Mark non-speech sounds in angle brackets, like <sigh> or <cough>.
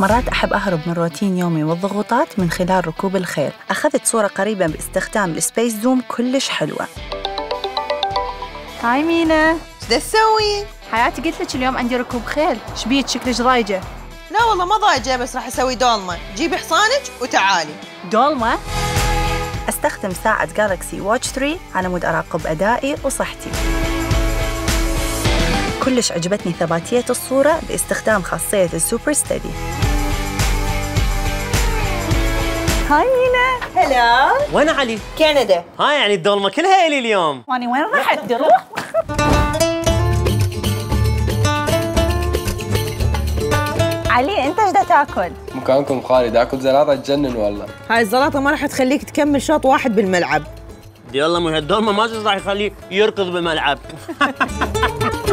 مرات أحب أهرب من روتين يومي والضغوطات من خلال ركوب الخيل. أخذت صورة قريبة باستخدام ال Space Zoom كلش حلوة. هاي مينا. إيش تسوي؟ حياتي قلت لك اليوم عندي ركوب خيل. شبيك شكلك ضايجة. لا والله ما ضايجة بس راح أسوي دولمة. جيبي حصانك وتعالي. دولمة؟ أستخدم ساعة Galaxy Watch 3 على مود أراقب أدائي وصحتي. كلش عجبتني ثباتية الصورة باستخدام خاصية السوبر ستدي هاي مينا هلا. وين علي؟ كندا. هاي يعني الدولمه كلها إلي اليوم. واني وين رحت روح علي انت إيش تاكل؟ مكانكم خالد. أكل زلاطه تجنن والله. هاي الزلاطه ما راح تخليك تكمل شوط واحد بالملعب. دي والله مش الدولمه ما راح يخليه يركض بالملعب. <laughs>